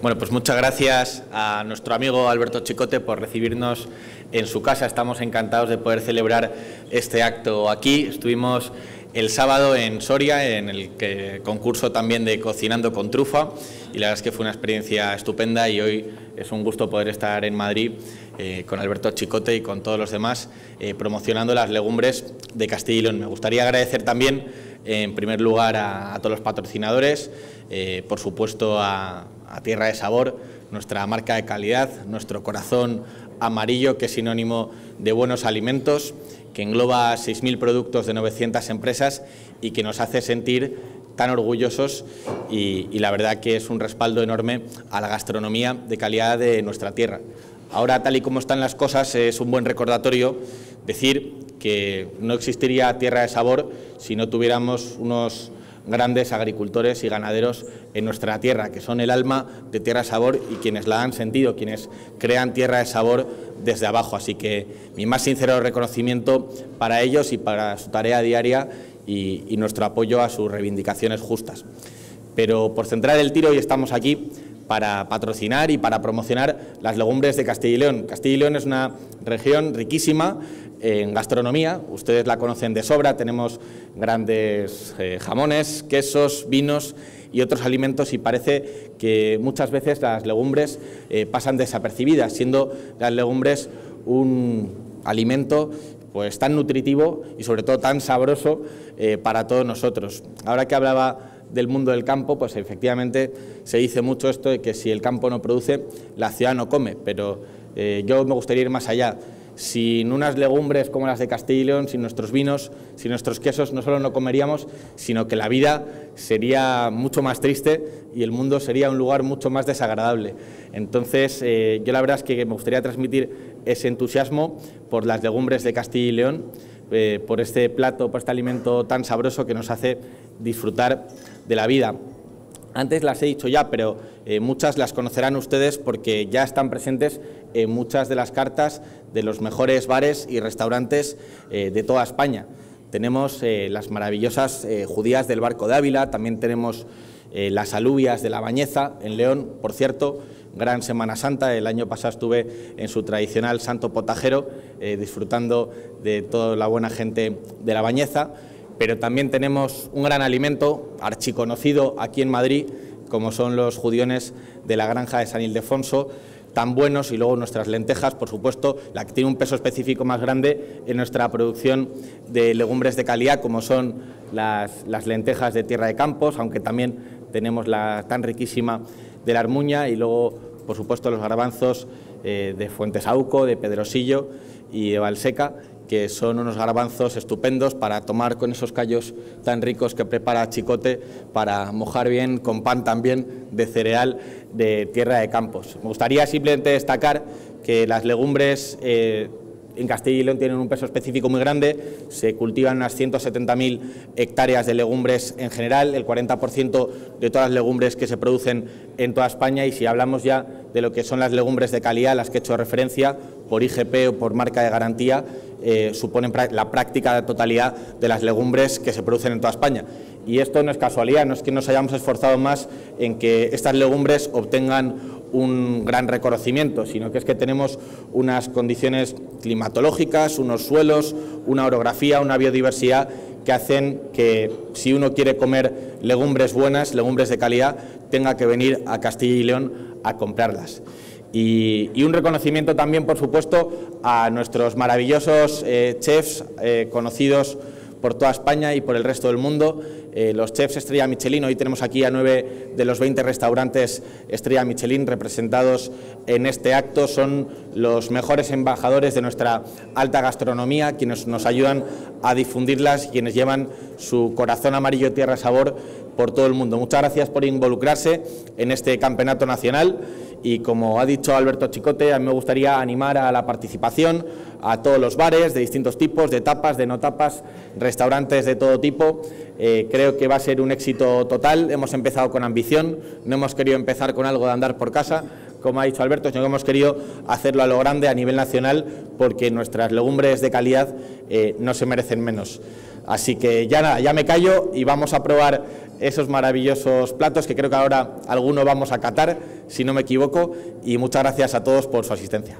Bueno, pues muchas gracias a nuestro amigo Alberto Chicote por recibirnos en su casa. Estamos encantados de poder celebrar este acto aquí. Estuvimos el sábado en Soria, en el concurso también de Cocinando con Trufa, y la verdad es que fue una experiencia estupenda y hoy es un gusto poder estar en Madrid eh, con Alberto Chicote y con todos los demás eh, promocionando las legumbres de Castilla y León. Me gustaría agradecer también, en primer lugar, a, todos los patrocinadores, eh, por supuesto a a Tierra de Sabor, nuestra marca de calidad, nuestro corazón amarillo, que es sinónimo de buenos alimentos, que engloba 6.000 productos de 900 empresas y que nos hace sentir tan orgullosos y, la verdad que es un respaldo enorme a la gastronomía de calidad de nuestra tierra. Ahora, tal y como están las cosas, es un buen recordatorio decir que no existiría Tierra de Sabor si no tuviéramos unos grandes agricultores y ganaderos en nuestra tierra, que son el alma de Tierra Sabor y quienes la han sentido, quienes crean Tierra de Sabor desde abajo. Así que mi más sincero reconocimiento para ellos y para su tarea diaria y, nuestro apoyo a sus reivindicaciones justas. Pero por centrar el tiro, y estamos aquí para patrocinar y para promocionar las legumbres de Castilla y León. Castilla y León es una región riquísima en gastronomía, ustedes la conocen de sobra, tenemos grandes eh, jamones, quesos, vinos y otros alimentos y parece que muchas veces las legumbres eh, pasan desapercibidas, siendo las legumbres un alimento pues tan nutritivo y sobre todo tan sabroso eh, para todos nosotros. Ahora que hablaba del mundo del campo, pues efectivamente se dice mucho esto de que si el campo no produce, la ciudad no come, pero yo me gustaría ir más allá sin unas legumbres como las de Castilla y León, sin nuestros vinos, sin nuestros quesos, no solo no comeríamos, sino que la vida sería mucho más triste y el mundo sería un lugar mucho más desagradable. Entonces, eh, yo la verdad es que me gustaría transmitir ese entusiasmo por las legumbres de Castilla y León, eh, por este plato, por este alimento tan sabroso que nos hace disfrutar de la vida. Antes las he dicho ya, pero eh, muchas las conocerán ustedes porque ya están presentes en muchas de las cartas de los mejores bares y restaurantes eh, de toda España. Tenemos las maravillosas judías del Barco de Ávila, también tenemos las alubias de la Bañeza en León, por cierto, gran Semana Santa. El año pasado estuve en su tradicional Santo Potajero, disfrutando de toda la buena gente de la Bañeza. Pero también tenemos un gran alimento archiconocido aquí en Madrid, como son los judiones de la granja de San Ildefonso, tan buenos, y luego nuestras lentejas, por supuesto, la que tiene un peso específico más grande en nuestra producción de legumbres de calidad, como son las, lentejas de Tierra de Campos, aunque también tenemos la tan riquísima de la Armuña, y luego, por supuesto, los garbanzos eh, de Fuentesauco, de Pedrosillo y de Valseca, que son unos garbanzos estupendos para tomar con esos callos tan ricos que prepara Chicote para mojar bien con pan también de cereal de tierra de campos. Me gustaría simplemente destacar que las legumbres eh, en Castilla y León tienen un peso específico muy grande, se cultivan unas 170.000 hectáreas de legumbres en general, el 40% de todas las legumbres que se producen en toda España y si hablamos ya de lo que son las legumbres de calidad, las que he hecho referencia, por IGP o por marca de garantía, eh, suponen la práctica totalidad de las legumbres que se producen en toda España. Y esto no es casualidad, no es que nos hayamos esforzado más en que estas legumbres obtengan un gran reconocimiento, sino que es que tenemos unas condiciones climatológicas, unos suelos, una orografía, una biodiversidad que hacen que si uno quiere comer legumbres buenas, legumbres de calidad, tenga que venir a Castilla y León a comprarlas. Y, un reconocimiento también, por supuesto, a nuestros maravillosos eh, chefs eh, conocidos por toda España y por el resto del mundo. Eh, los chefs Estrella Michelin, hoy tenemos aquí a nueve de los 20 restaurantes Estrella Michelin representados en este acto, son los mejores embajadores de nuestra alta gastronomía, quienes nos ayudan a difundirlas quienes llevan su corazón amarillo tierra sabor por todo el mundo. Muchas gracias por involucrarse en este campeonato nacional y como ha dicho Alberto Chicote, a mí me gustaría animar a la participación a todos los bares de distintos tipos, de tapas, de no tapas, restaurantes de todo tipo. Eh, creo que va a ser un éxito total. Hemos empezado con ambición, no hemos querido empezar con algo de andar por casa, como ha dicho Alberto, sino que hemos querido hacerlo a lo grande a nivel nacional porque nuestras legumbres de calidad eh, no se merecen menos. Así que ya nada, ya me callo y vamos a probar esos maravillosos platos que creo que ahora algunos vamos a catar, si no me equivoco, y muchas gracias a todos por su asistencia.